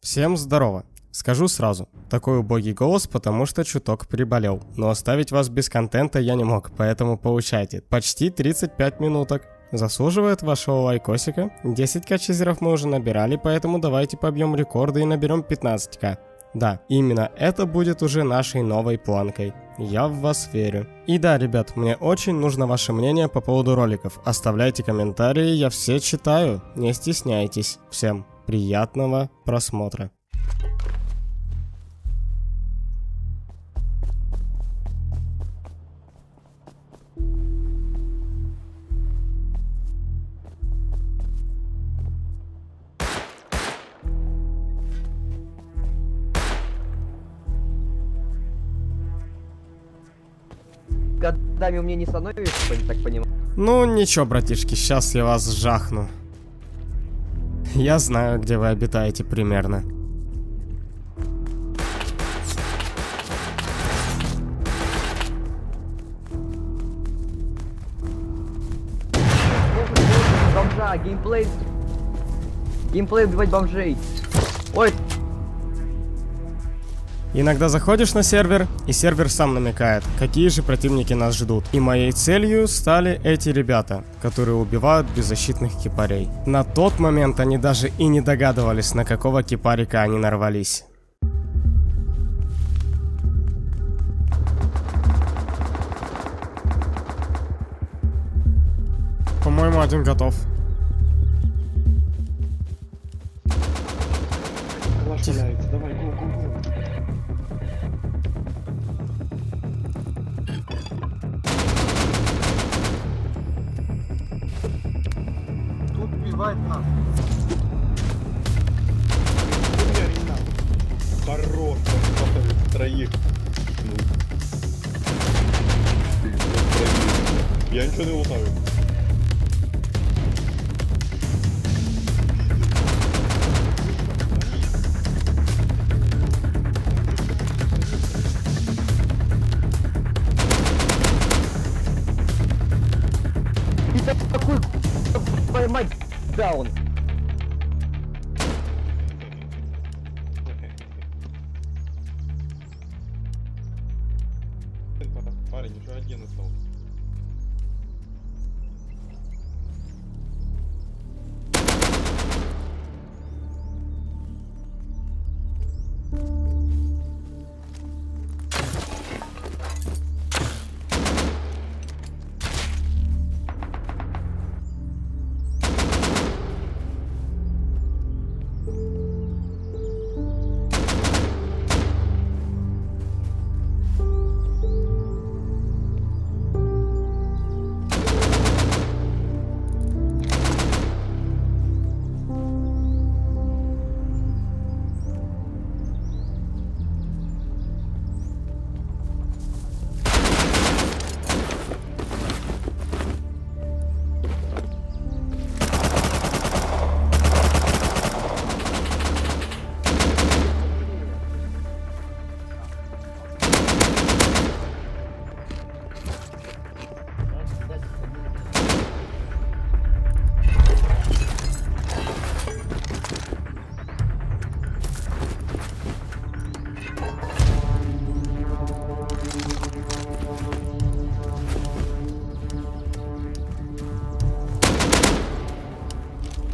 Всем здорово. Скажу сразу, такой убогий голос, потому что чуток приболел. Но оставить вас без контента я не мог, поэтому получайте. Почти 35 минуток. Заслуживает вашего лайкосика. 10к чизеров мы уже набирали, поэтому давайте побьем рекорды и наберем 15к. Да, именно это будет уже нашей новой планкой. Я в вас верю. И да, ребят, мне очень нужно ваше мнение по поводу роликов. Оставляйте комментарии, я все читаю. Не стесняйтесь. Всем приятного просмотра. годами у меня не становишься, так понимаю. Ну ничего, братишки, сейчас я вас жахну. Я знаю, где вы обитаете примерно. Бомжа, геймплей... Геймплей убивать бомжей. Ой, Иногда заходишь на сервер, и сервер сам намекает, какие же противники нас ждут. И моей целью стали эти ребята, которые убивают беззащитных кипарей. На тот момент они даже и не догадывались, на какого кипарика они нарвались. По-моему, один готов. Давай, убивает нас. Хорош, троих. Ну. Троїх. Я нічого не лутаю. down.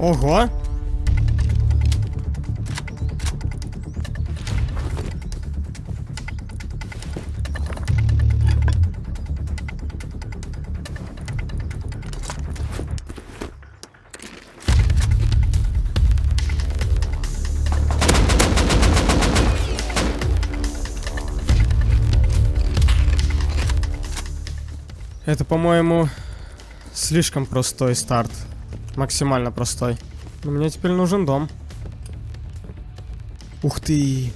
Ого! Это, по-моему, слишком простой старт. Максимально простой. Но мне теперь нужен дом. Ух ты!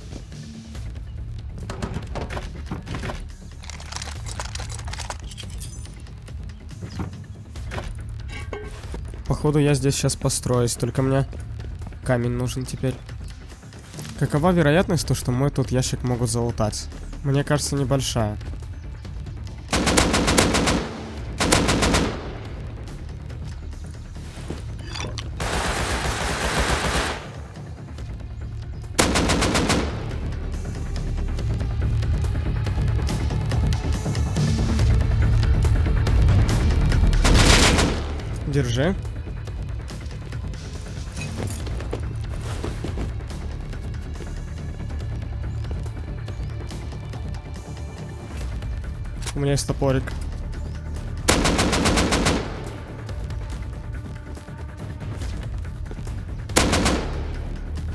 Походу я здесь сейчас построюсь, только мне камень нужен теперь. Какова вероятность, то, что мой тут ящик могут залутать? Мне кажется, небольшая. Держи. У меня есть топорик.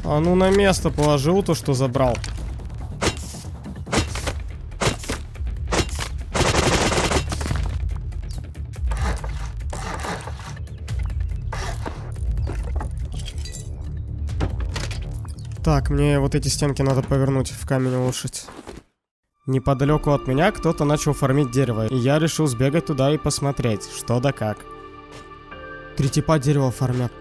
А ну на место положил то, что забрал. Так, мне вот эти стенки надо повернуть, в камень улучшить. Неподалеку от меня кто-то начал фармить дерево, и я решил сбегать туда и посмотреть, что да как. Три типа дерева фармят.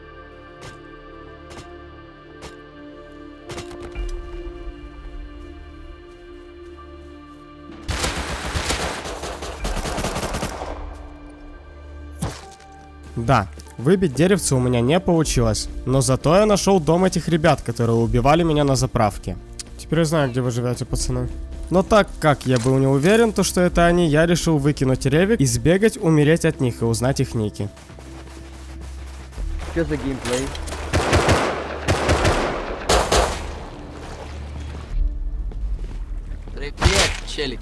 Да, выбить деревце у меня не получилось, но зато я нашел дом этих ребят, которые убивали меня на заправке. Теперь я знаю, где вы живете, пацаны. Но так как я был не уверен, то что это они, я решил выкинуть ревик и сбегать, умереть от них и узнать их ники. Что за геймплей? Привет, челик.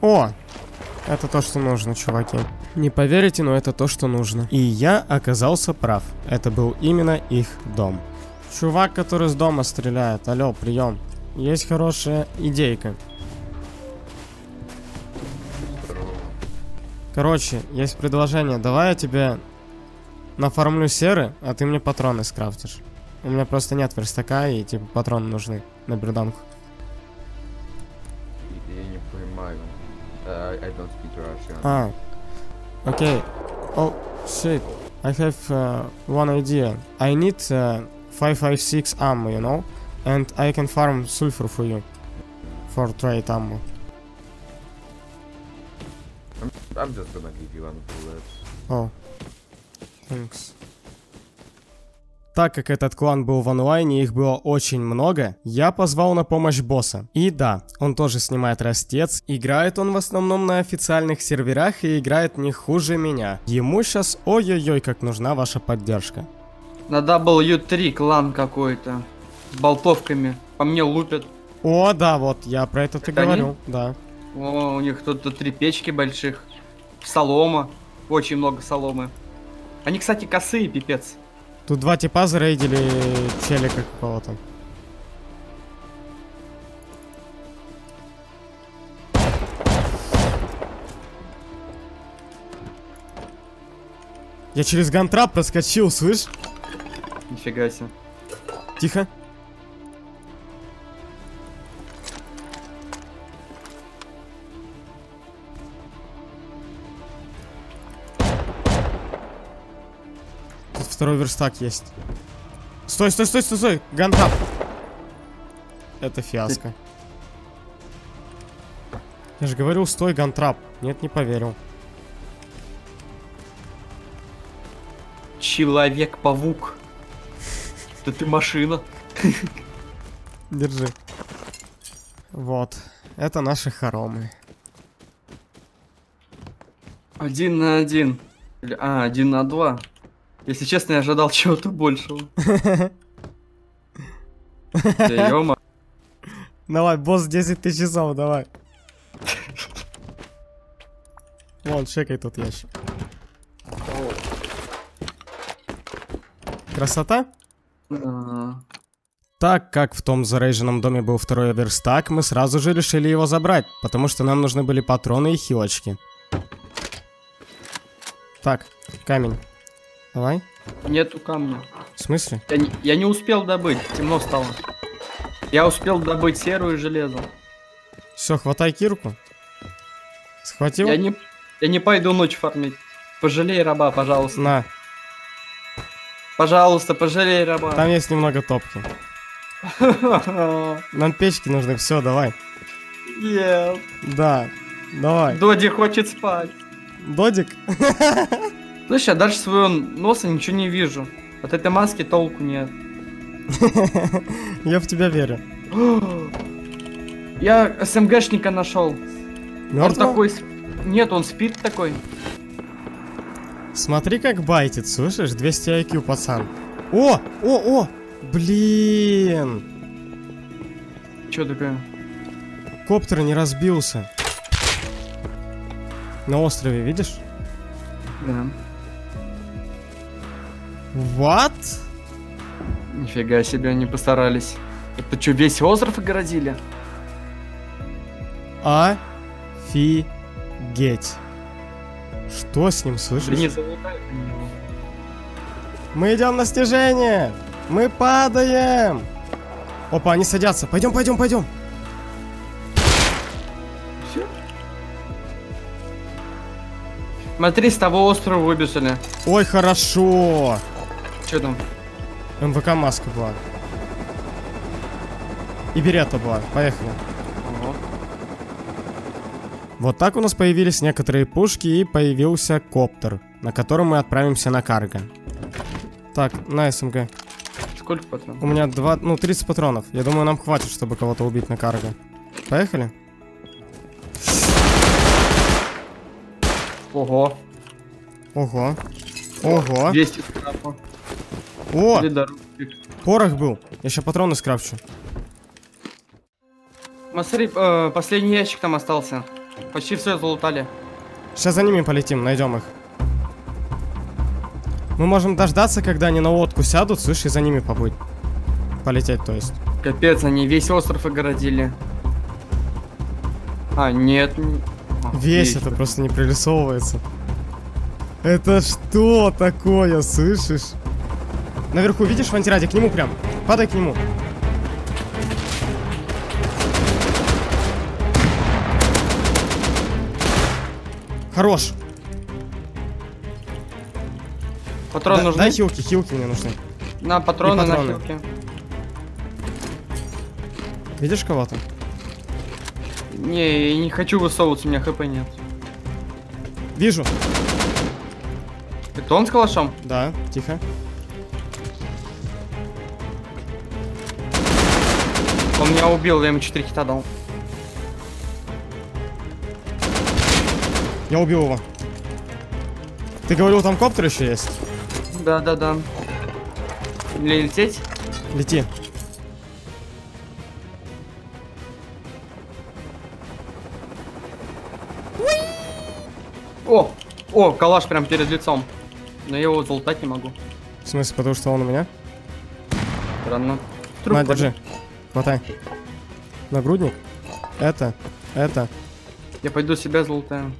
О, это то, что нужно, чуваки. Не поверите, но это то, что нужно. И я оказался прав. Это был именно их дом. Чувак, который с дома стреляет. Алло, прием. Есть хорошая идейка. Короче, есть предложение. Давай я тебе нафармлю серы, а ты мне патроны скрафтишь. У меня просто нет верстака и типа патроны нужны на берданку. Я не понимаю. Uh, I don't speak Russian. Ah, okay. Oh, shit. I have uh, one idea. I need uh, 556 ammo, you know? And I can farm sulfur for you. For trade ammo. I'm, I'm just gonna give you one bullet. Oh. Thanks. Так как этот клан был в онлайне, их было очень много, я позвал на помощь босса. И да, он тоже снимает растец, играет он в основном на официальных серверах и играет не хуже меня. Ему сейчас ой-ой-ой как нужна ваша поддержка. На W3 клан какой-то. С болтовками. По мне лупят. О, да, вот, я про это ты Это они? говорил, да. О, у них тут три печки больших. Солома. Очень много соломы. Они, кстати, косые, пипец. Тут два типа зарейдили челика какого-то. Я через gun trap проскочил, слышь? Нифига себе. Тихо. Второй верстак есть. Стой, стой, стой, стой, стой! Gun trap! Это фиаско. Я же говорил, стой, gun trap. Нет, не поверил. Человек-павук. Да ты машина. Держи. Вот. Это наши хоромы. Один на один. А, один на два. Если честно, я ожидал чего-то большего. Да ё-мо. Давай, босс 10 тысяч часов, давай. Вон, чекай тут ящик. Красота? Так как в том зарейженном доме был второй верстак, мы сразу же решили его забрать, потому что нам нужны были патроны и хилочки. Так, камень. Давай. Нету камня. В смысле? Я не, я не успел добыть, темно стало. Я успел добыть серую и железо. Все, хватай кирку. Схватил? Я не, я не пойду ночь фармить. Пожалей раба, пожалуйста. На, Пожалуйста, пожалей раба. там есть немного топки. Нам печки нужны, все, давай. Нет. Да, давай. Доди хочет спать. Додик? Слушай, я дальше своего носа ничего не вижу. От этой маски толку нет. Я в тебя верю. Я СМГшника нашел. Он такой... Нет, он спит такой. Смотри, как байтит, слышишь? 200 IQ, пацан. О! О! О! Блин! Чё такое? Коптер не разбился. На острове, видишь? Да. What? Нифига себе, они постарались. Это что, весь остров огородили? Офигеть. Что с ним, слышишь? Да не. Мы идем на снижение! Мы падаем! Опа, они садятся. Пойдем, пойдем, пойдем. Всё? Смотри, с того острова выбежали. Ой, хорошо. Что там? МВК маска была. И берета была. Поехали. Ого. Вот так у нас появились некоторые пушки и появился коптер, на котором мы отправимся на карго. Так, на СМГ. Сколько патронов? У меня два, ну, 30 патронов. Я думаю, нам хватит, чтобы кого-то убить на карго. Поехали? Ого. Ого. Ого. 200 скрапа. О, порох был. Я сейчас патроны скрафчу. Смотри, э, последний ящик там остался. Почти все залутали. Сейчас за ними полетим, найдем их. Мы можем дождаться, когда они на лодку сядут, слышь, и за ними побыть. Полететь, то есть. Капец, они весь остров огородили. А, нет. не- а, Весь есть. это просто не прорисовывается. Это что такое, слышишь? Наверху видишь в антираде? К нему прям. Падай к нему. Хорош. Патрон Да- нужны? Дай хилки, хилки мне нужны. На патроны, И патроны. на хилки. Видишь кого-то? Не, я не хочу высовываться, у меня хп нет. Вижу. Это он с калашом? Да, тихо. Он меня убил, я ему 4 хита дал. Я убил его. Ты говорил, там коптер еще есть? Да, да, да. Лететь? Лети. О! О, калаш прям перед лицом. Но я его залутать не могу. В смысле, потому что он у меня? Странно. Труп На, держи. Хватай. Нагрудник. Это. Это. Я пойду себя залутаю.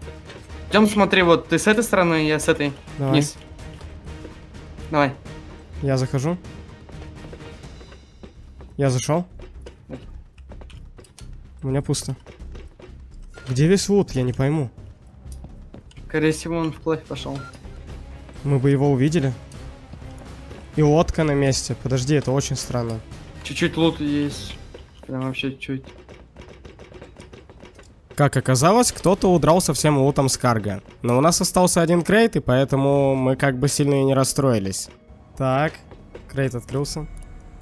Идем смотри, вот ты с этой стороны, я с этой. Давай. Вниз. Давай. Я захожу. Я зашел. У меня пусто. Где весь лут, я не пойму. Скорее всего, он вплавь пошел. Мы бы его увидели. И лодка на месте. Подожди, это очень странно. Чуть-чуть лут есть. Прям вообще чуть. Как оказалось, кто-то удрал со всем лутом с карга. Но у нас остался один крейт, и поэтому мы как бы сильно и не расстроились. Так, крейт открылся.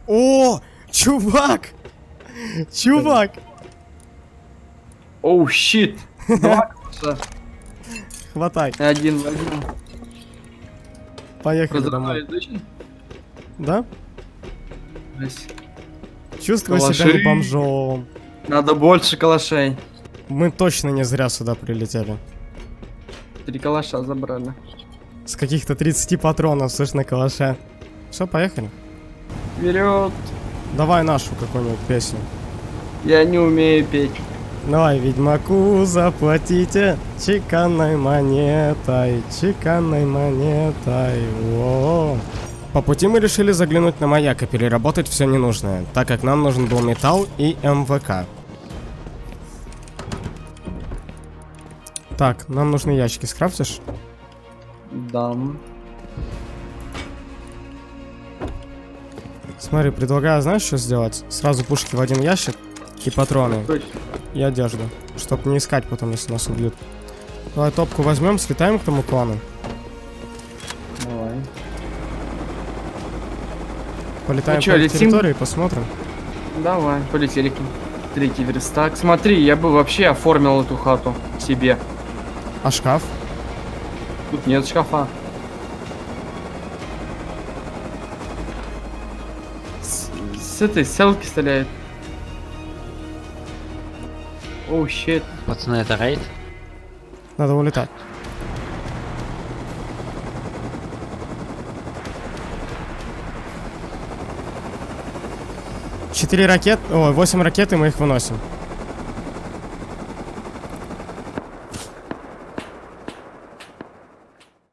О, чувак! Чувак! Оу, щит! Два калаша. Хватай, Один в один. поехали домой. Да? Жесть. Чувствую себя Калаши. не бомжом. Надо больше калашей. Мы точно не зря сюда прилетели. Три калаша забрали. С каких-то 30 патронов, слышь, на калаше. Все, поехали. Вперед! Давай нашу какую-нибудь песню. Я не умею петь. Давай, ведьмаку заплатите чеканной монетой, чеканной монетой. О. По пути мы решили заглянуть на маяк и переработать все ненужное, так как нам нужен был металл и МВК. Так, нам нужны ящики, скрафтишь? Дам. Смотри, предлагаю, знаешь, что сделать? Сразу пушки в один ящик и патроны, и одежду, чтоб не искать потом, если нас убьют. Давай топку возьмем, слетаем к тому клану. Полетаем ну, чё, по летим? территории, посмотрим. Давай, полетели к Третий верстак. Смотри, я бы вообще оформил эту хату себе. А шкаф? Тут нет шкафа. С, с этой селки стреляет. Оу, oh, щит. Пацаны, это рейд? Надо улетать. Четыре ракет, ой, восемь ракет, и мы их выносим.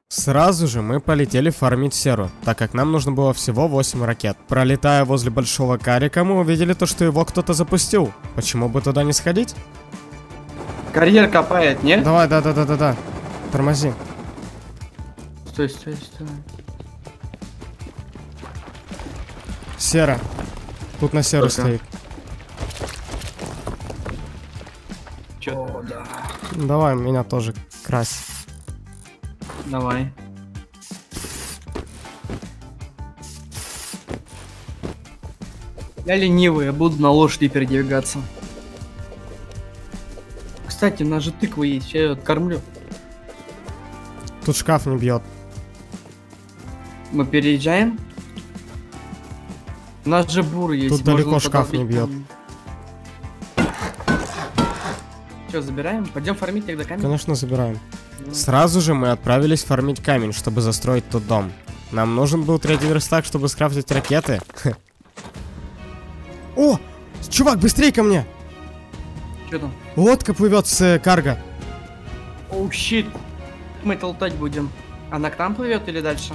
Сразу же мы полетели фармить серу, так как нам нужно было всего 8 ракет. Пролетая возле большого карика, мы увидели то, что его кто-то запустил. Почему бы туда не сходить? Карьер копает, нет? Давай, да-да-да-да-да. Тормози. Стой, стой, стой. Сера. Тут на серу Сколько? стоит. Чё? да. Давай, меня тоже крась. Давай. Я ленивый, я буду на лошади передвигаться. Кстати, у нас же тыквы есть, сейчас я откормлю. Тут шкаф не бьет. Мы переезжаем? У нас же бур есть. Тут далеко шкаф не бьет. Что, забираем? Пойдем фармить тогда камень? Конечно, забираем. Сразу же мы отправились фармить камень, чтобы застроить тот дом. Нам нужен был третий верстак, чтобы скрафтить ракеты. О! Чувак, быстрее ко мне! Что там? Лодка плывет с э, карго. Оу, щит. Мы это лутать будем. Она к нам плывет или дальше?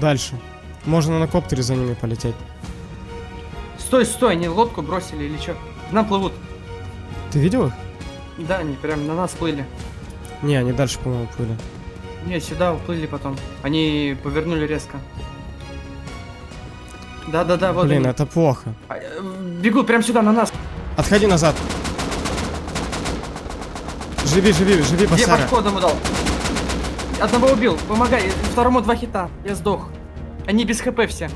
Дальше. Можно на коптере за ними полететь. Стой, стой, они лодку бросили или что? К нам плывут. Ты видел их? Да, они прям на нас плыли. Не, они дальше, по-моему, плыли. Не, сюда уплыли потом. Они повернули резко. Да-да-да, вот Блин, они. это плохо. А, э, Бегут прям сюда, на нас. Отходи назад. Живи, живи, живи, Басара. башку одному дал? Одного убил, помогай. Второму два хита. Я сдох. Они без хп все.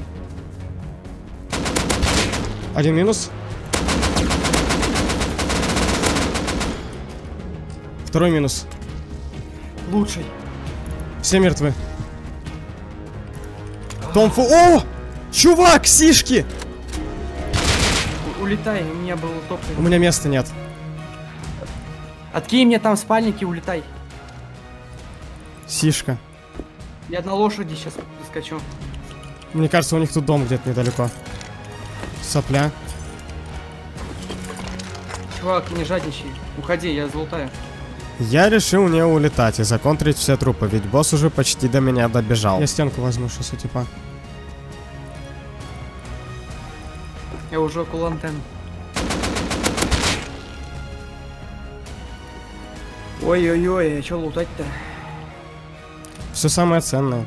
Один минус. Второй минус. Лучший. Все мертвы. Том Фу... О! Чувак, сишки! У- улетай, у меня было У топливо. меня места нет. Откинь мне там спальники, улетай. Сишка. Я на лошади сейчас заскочу. Мне кажется, у них тут дом где-то недалеко. Сопля. Чувак, не жадничай. Уходи, я залутаю. Я решил не улетать и законтрить все трупы, ведь босс уже почти до меня добежал. Я стенку возьму сейчас у типа. Я уже около антенн. Ой-ой-ой, а чё лутать-то? Все самое ценное.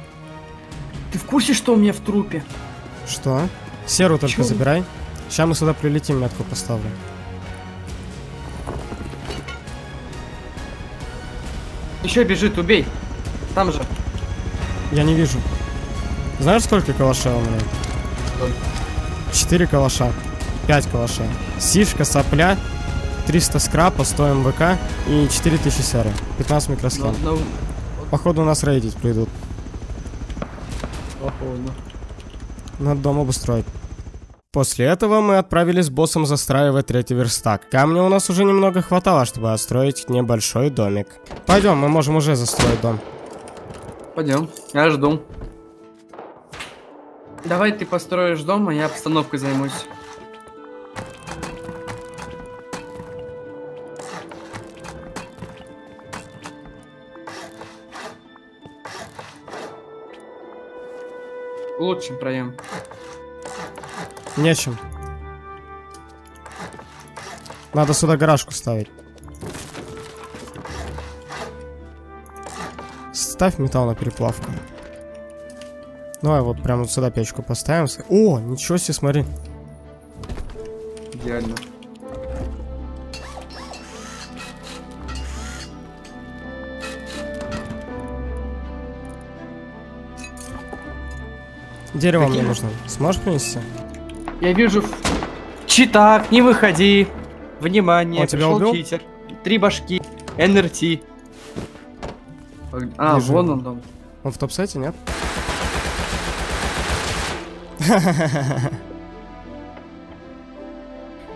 Ты в курсе, что у меня в трупе? Что? Серу только Чё? забирай. Сейчас мы сюда прилетим, метку поставлю. Еще бежит, убей. Там же. Я не вижу. Знаешь, сколько калаша у меня? Четыре калаша. Пять калаша. Сишка, сопля, 300 скрапа, 100 МВК и 4000 серы. 15 Ну, микросхем. ну, Походу нас рейдить придут. походу. Надо дом обустроить. После этого мы отправились с боссом застраивать третий верстак. Камня у нас уже немного хватало, чтобы отстроить небольшой домик. Пойдем, мы можем уже застроить дом. Пойдем, я жду. Давай ты построишь дом, а я обстановкой займусь. Лучше проем. Нечем. Надо сюда гаражку ставить. Ставь металл на переплавку. Давай вот прямо вот сюда печку поставим. О, ничего себе, смотри. Идеально. Дерево мне Какие? нужно. Сможешь принести? Я вижу... Читак, не выходи. Внимание, Он тебя убил? читер. Три башки. НРТ. А, Вижу вон он там. Он в топ-сете, нет?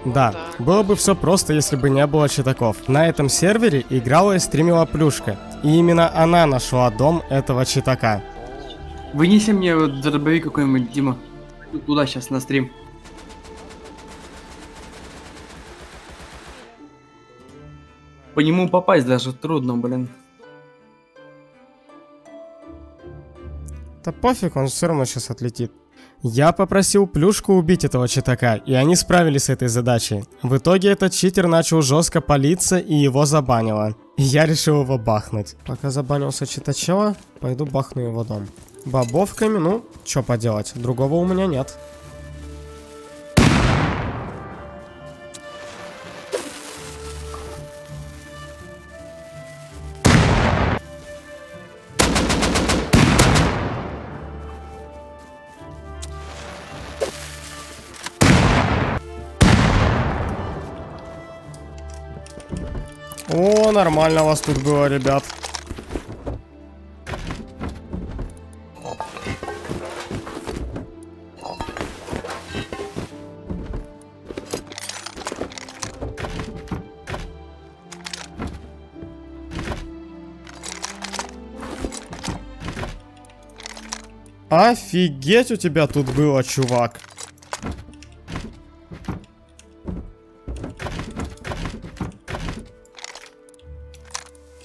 Да, было бы все просто, если бы не было читаков. На этом сервере играла и стримила Плюшка. И именно она нашла дом этого читака. Вынеси мне вот дробовик какой-нибудь, Дима. Туда сейчас на стрим. По нему попасть даже трудно, блин. Да пофиг, он все равно сейчас отлетит. Я попросил Плюшку убить этого читака, и они справились с этой задачей. В итоге этот читер начал жестко палиться и его забанило. Я решил его бахнуть. Пока забанился читачела, пойду бахну его дом. Бобовками, ну, что поделать, другого у меня нет. О, нормально у вас тут было, ребят. Офигеть у тебя тут было, чувак.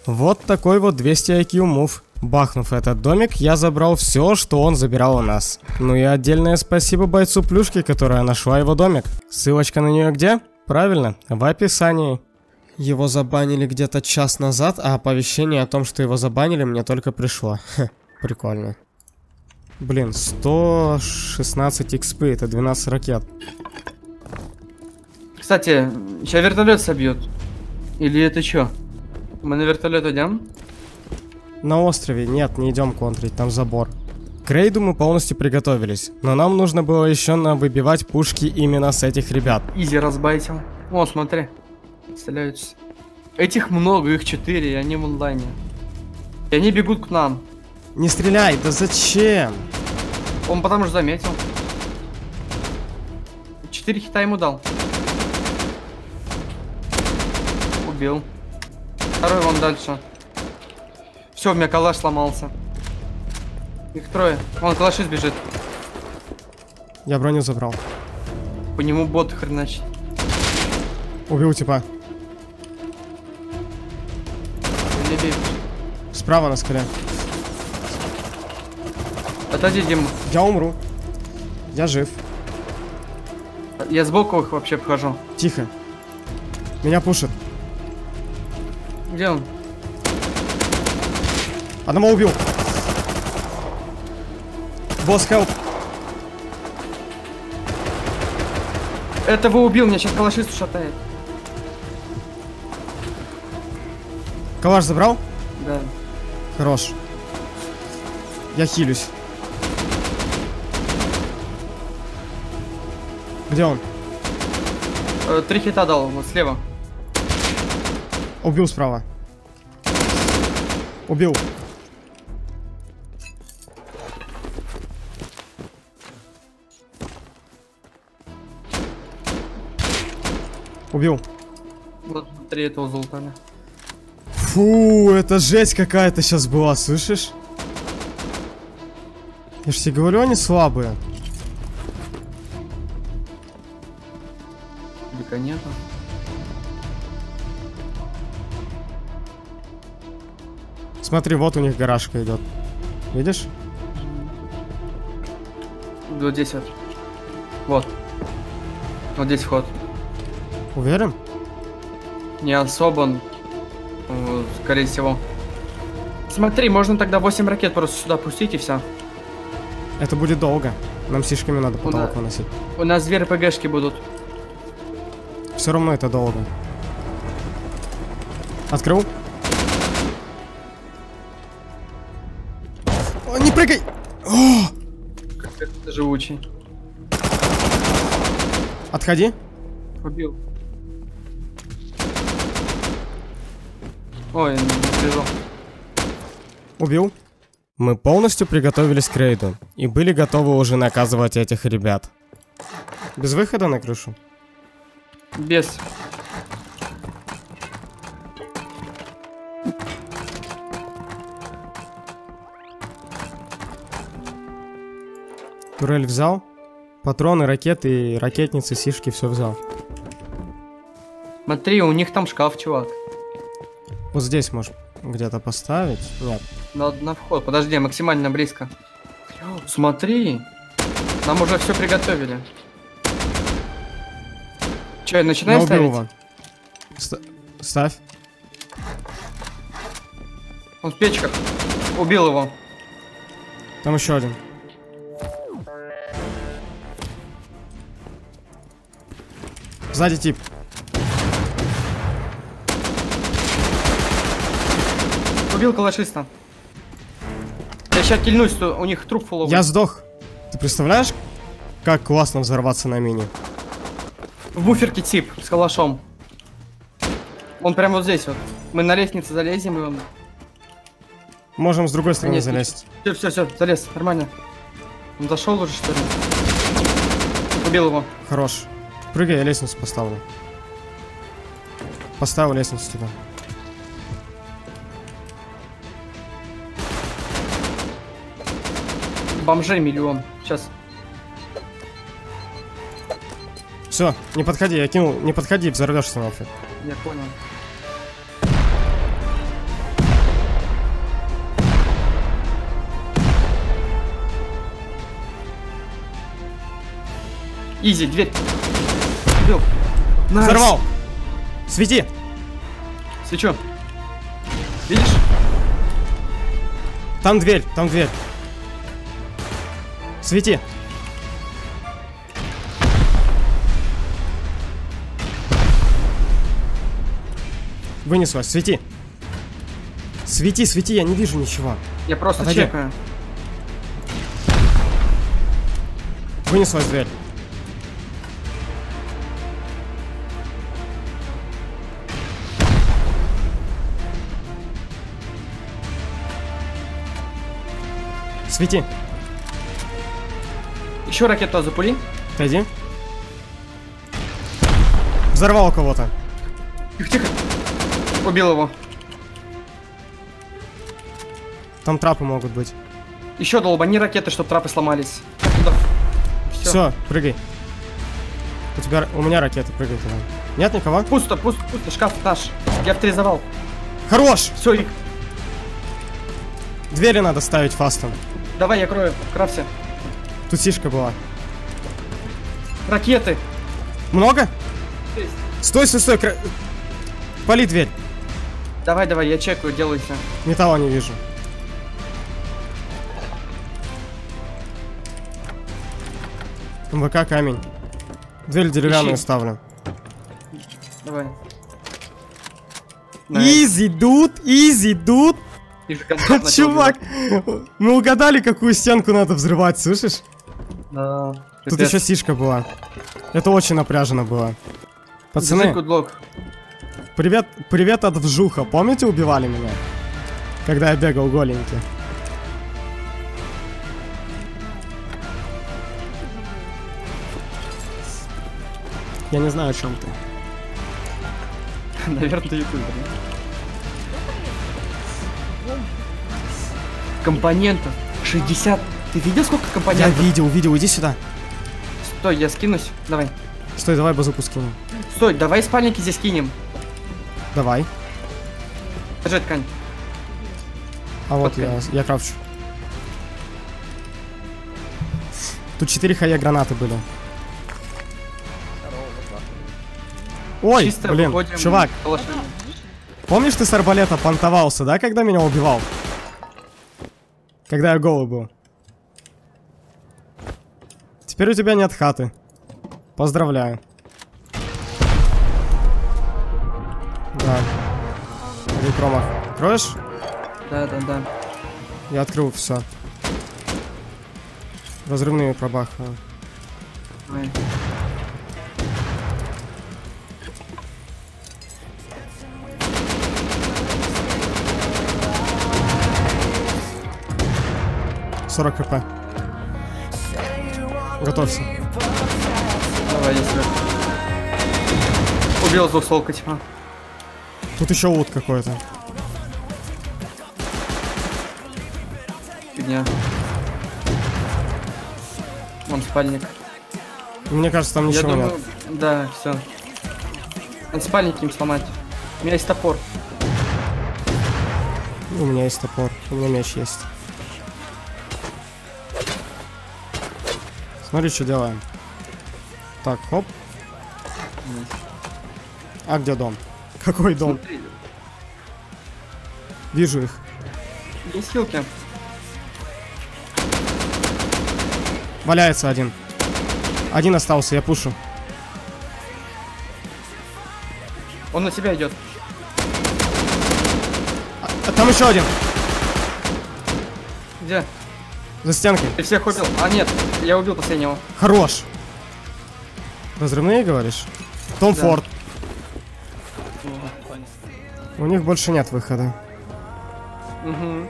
Вот такой вот 200 IQ мув. Бахнув этот домик, я забрал все, что он забирал у нас. Ну и отдельное спасибо бойцу Плюшки, которая нашла его домик. Ссылочка на нее где? Правильно, в описании. Его забанили где-то час назад, а оповещение о том, что его забанили, мне только пришло. Хе, прикольно. Блин, 116 XP, это 12 ракет. Кстати, сейчас вертолет собьет. Или это что? Мы на вертолет идем? На острове нет, не идем контрить, там забор. К рейду мы полностью приготовились, но нам нужно было еще на выбивать пушки именно с этих ребят. Изи разбайтил. О, смотри. Стреляются. Этих много, их четыре, и они в онлайне. И они бегут к нам. Не стреляй, да зачем? Он потому что заметил. Четыре хита ему дал. Убил. Второй вон дальше. Все, у меня калаш сломался. Их трое. Вон калаши сбежит. Я броню забрал. По нему бот хреначит. Убил типа. Справа на скале. Отойди, Дима. Я умру. Я жив. Я сбоку их вообще обхожу. Тихо. Меня пушат. Где он? Одного убил. Босс, хелп. Этого убил, меня сейчас калашист шатает. Калаш забрал? Да. Хорош. Я хилюсь. Где он? Э, Три хита дал, вот слева. Убил справа. Убил. Убил. Вот три этого золотали. Фу, это жесть какая-то сейчас была, слышишь? Я же тебе говорю, они слабые. Нету. Смотри, вот у них гаражка идет. Видишь? Вот здесь вот. Вот. Вот здесь вход. Уверен? Не особо, он, скорее всего. Смотри, можно тогда 8 ракет просто сюда пустить и все. Это будет долго. Нам сишками надо потолок выносить. У нас две РПГшки будут. Все равно это долго. Открыл? О, не прыгай! О! Как ты живучий. Отходи. Убил. Ой, не прижал. Убил. Мы полностью приготовились к рейду и были готовы уже наказывать этих ребят. Без выхода на крышу? Без. Турель взял. Патроны, ракеты, ракетницы, сишки, все взял. Смотри, у них там шкаф, чувак. Вот здесь можешь где-то поставить. Нет. На, на вход. Подожди, максимально близко. Смотри. Нам уже все приготовили. Че, Я начинаем убил ставить? его. Ста- ставь. Он в печках. Убил его. Там еще один. Сзади тип. Убил калашиста. Я сейчас кильнусь, что у них труп фуловый. Я сдох. Ты представляешь, как классно взорваться на мине? В буферке тип с калашом. Он прямо вот здесь вот. Мы на лестнице залезем и он... Можем с другой стороны Нет, залезть. Все, все, все, залез, нормально. Он зашел уже что ли? Убил его. Хорош. Прыгай, я лестницу поставлю. Поставил лестницу туда. Бомжей миллион. Сейчас. Все, не подходи, я кинул. Не подходи, взорвешься нафиг. Я понял. Easy, дверь. Убил. Nice. Взорвал! Свети! Свечу. Видишь? Там дверь, там дверь. Свети. Вынеслась, свети. Свети, свети, я не вижу ничего. Я просто Отойди. чекаю. Вынеслась дверь. Свети, Еще ракету запули. отойди. Взорвал кого-то. Тихо, тихо. Убил его. Там трапы могут быть. Еще долбани ракеты, чтобы трапы сломались. Туда. Всё. Все, прыгай. У тебя, у меня ракета, прыгай туда. Нет никого? Пусто, пусто, пусто. Шкаф наш. Я авторизовал. Хорош! Все, Рик. Двери надо ставить фастом. Давай, я крою. Крафся. Тут сишка была. Ракеты. Много? Есть. Стой, стой, стой. кра- Пали дверь. Давай, давай, я чекаю, делайся. Металла не вижу. МВК камень. Дверь деревянную Ищи. ставлю. Давай. Изи, дуд, изи, дуд. Чувак, мы угадали, какую стенку надо взрывать, слышишь? Да. Тут еще сишка была. Это очень напряжено было. Держи Пацаны. Привет, привет от вжуха. Помните, убивали меня? Когда я бегал голенький. Я не знаю, о чем ты. Наверное, ты ютубер, да? Компонентов 60. Ты видел, сколько Я компонентов? видел, видел, иди сюда. Стой, я скинусь. Давай. Стой, давай базуку скинем. Стой, давай спальники здесь кинем. Давай. Держи ткань. А вот я, я крафчу. Тут 4 хая гранаты были. Ой, Чисто блин, чувак, помнишь ты с арбалета понтовался, да, когда меня убивал? Когда я голый был. Теперь у тебя нет хаты. Поздравляю. Да. Один промах. Кроешь? Да, да, да. Я открыл все. Разрывные пробахаю. Давай. — 40 хп. Готовься. Давай, я сверху. Убил двухсолка, типа. Тут еще лут какой-то. Фигня. Вон спальник. Мне кажется, там Я ничего думаю, нет. да, все. Надо спальник им сломать. У меня есть топор. У меня есть топор, у меня меч есть. Смотри, что делаем. Так, хоп. А где дом? Какой дом? Смотри, Вижу их. есть хилки. Валяется один. Один остался, я пушу. Он на тебя идет. А, там еще один. Где? За стенкой. Ты всех убил? А, нет, я убил последнего. Хорош. Разрывные, говоришь? Том Да. Форд. У них больше нет выхода. Угу.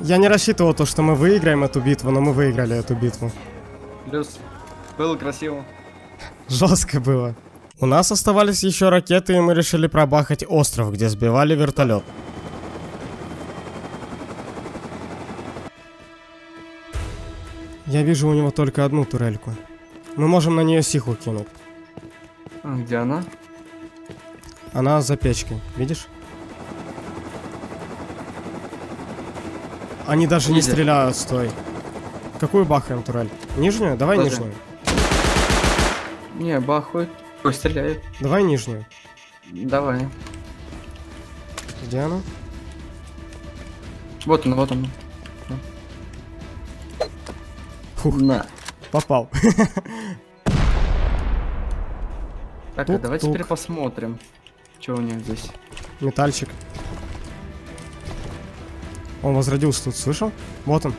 Я не рассчитывал то, что мы выиграем эту битву, но мы выиграли эту битву. Плюс. Было красиво. Жестко было. У нас оставались еще ракеты, и мы решили пробахать остров, где сбивали вертолет. Я вижу у него только одну турельку. Мы можем на нее сиху кинуть. А, где она? Она за печкой, видишь? Они даже не Видят. стреляют, стой. Какую бахаем турель? Нижнюю? Давай Тоже. нижнюю. Не, бахует. Ой, стреляет. Давай нижнюю. Давай. Где она? Вот он, вот он. Фух. На. Попал. Так, а давай Тук-тук. теперь посмотрим, что у них здесь. Метальчик. Он возродился тут, слышал? Вот он.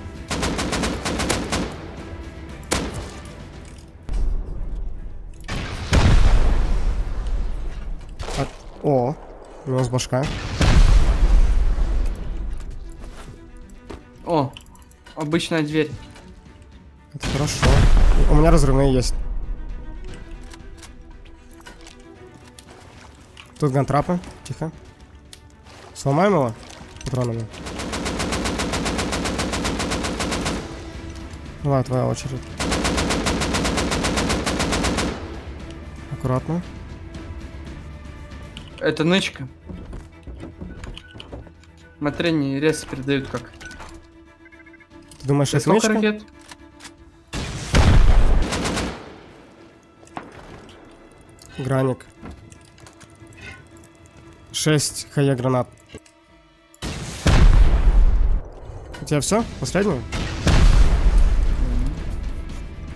А- О, у нас башка. О, обычная дверь. Это хорошо. У меня разрывные есть. Тут гантрапы. Тихо. Сломаем его патронами. Давай, твоя очередь. Аккуратно. Это нычка. Смотри, не рез передают как. Ты думаешь, Ты это нычка? ракет? Граник. 6 хая гранат. У тебя все? Последнее?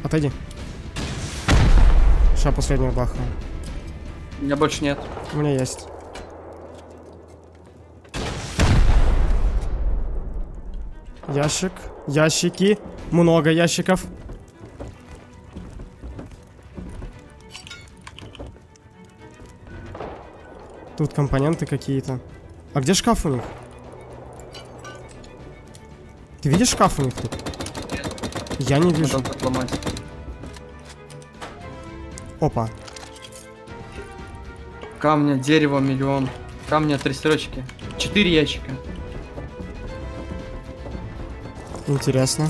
Отойди. Сейчас последнюю бахну. У меня больше нет. У меня есть. Ящик. Ящики. Много ящиков. Тут компоненты какие-то. А где шкаф у них? Ты видишь шкаф у них тут? Я не вижу. Опа. Камня, дерево, миллион. Камня, три строчки. Четыре ящика. Интересно.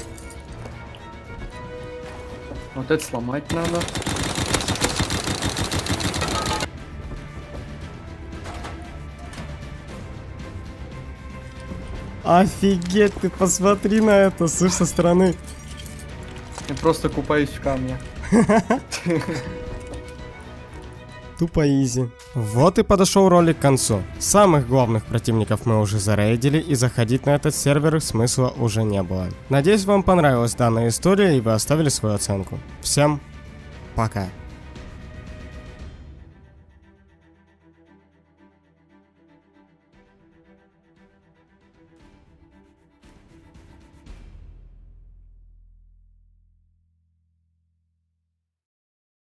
Вот это сломать надо. Офигеть, ты посмотри на это, слышь, со стороны. Я просто купаюсь в камне. Тупо изи. Вот и подошел ролик к концу. Самых главных противников мы уже зарейдили, и заходить на этот сервер смысла уже не было. Надеюсь, вам понравилась данная история, и вы оставили свою оценку. Всем пока.